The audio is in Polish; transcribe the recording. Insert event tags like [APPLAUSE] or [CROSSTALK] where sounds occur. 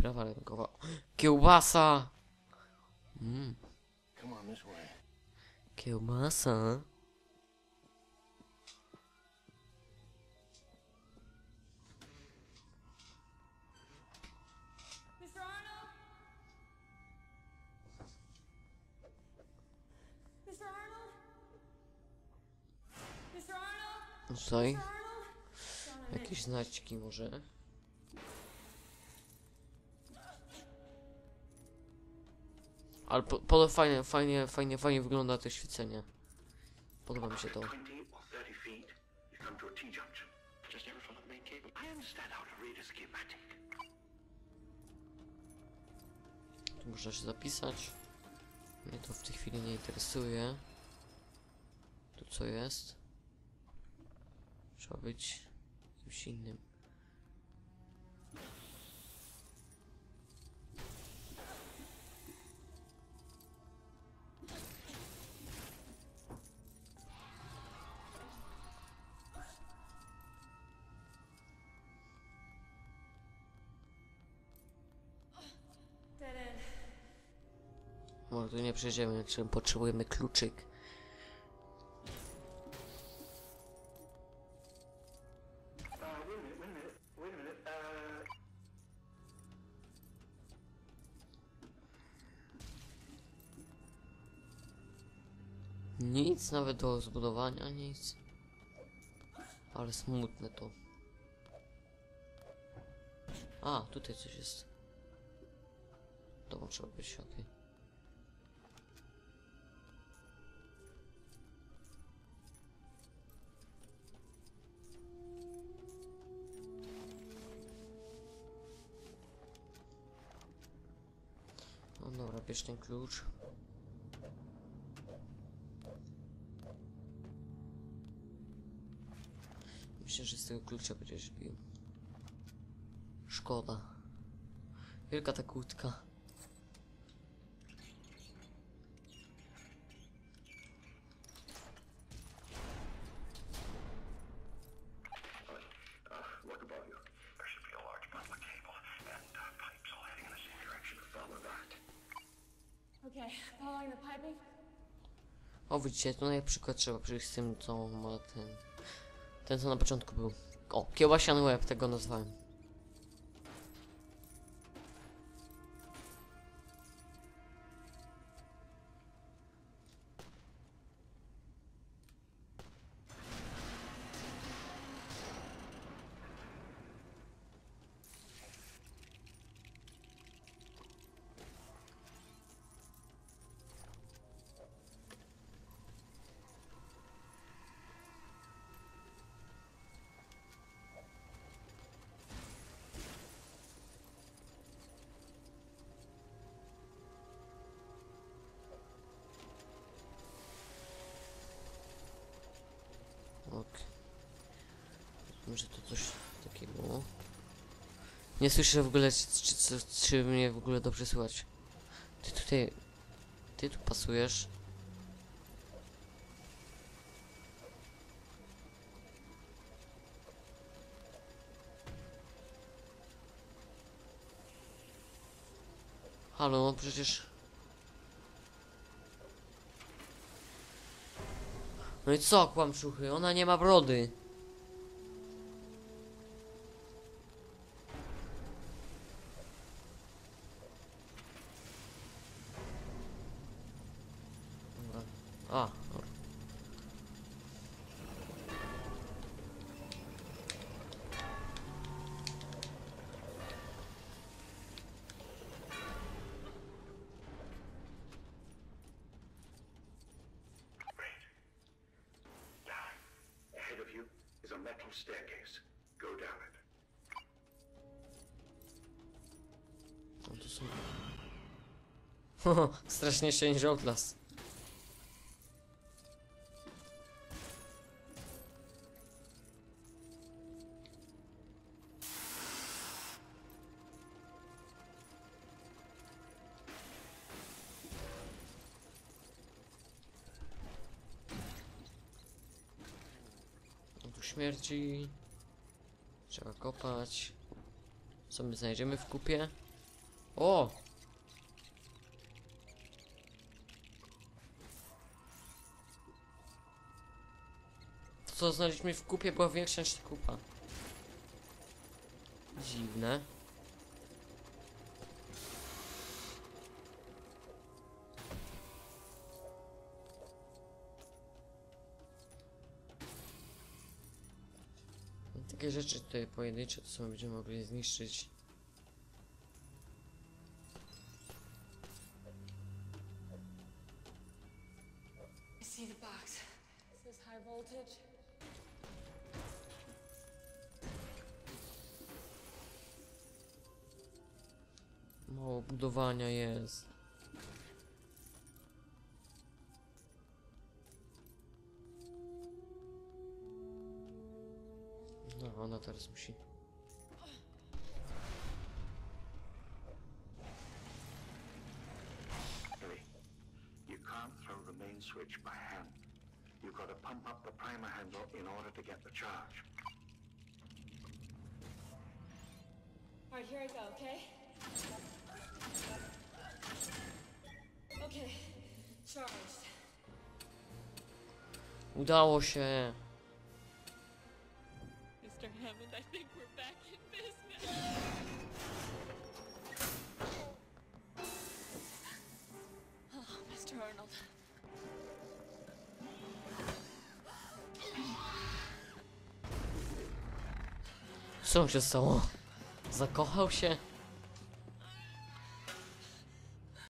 Prawa rękowa. Kiełbasa! Mm, kiełbasa. Tutaj jakieś znaczki może. Ale po, po, fajnie, fajnie, fajnie, fajnie wygląda to świecenie. Podoba mi się to. 20 or 30 feet, you come to a T-junction. Just ever follow the main cable. I understand how to read a schematic. Tu można się zapisać. Mnie to w tej chwili nie interesuje. Tu co jest? Trzeba być kimś innym. Może tu nie przejdziemy, czy potrzebujemy kluczyk. Nic nawet do zbudowania, nic. Ale smutne to. A, tutaj coś jest. To trzeba być, okej. No dobra, bierz ten klucz. Myślę, że z tego klucza będziesz bił. Szkoda. Wielka ta kłódka. Okay, following. O, widzicie, tu na przykład trzeba przyjść z tym, co ma ten... Ten, co na początku był. O, kiełbasiany łeb, tego nazwałem. Ok. Może to coś takiego. Nie słyszę w ogóle, czy, czy, czy, mnie w ogóle dobrze słychać. Ty tutaj... Ty tu pasujesz. Halo, przecież... No i co, kłamczuchy? Ona nie ma brody. A, staircase. Go down it. No to [LAUGHS] niż Outlast. Śmierci. Trzeba kopać. Co my znajdziemy w kupie? O! Co znaleźliśmy w kupie była większa niż ta kupa. Dziwne. Takie rzeczy tutaj pojedyncze to sobie będziemy mogli zniszczyć. Mało budowania jest. Ona teraz musi. Billy, you can't throw the main switch by hand. You've got to pump up the primer handle in order to get the charge. Alright, here I go, okay? Okay, charged. Udało się! Mr. Hammond, I think we're back in business. Ah, oh, Mr. Arnold. Co mu się stało? Zakochał się?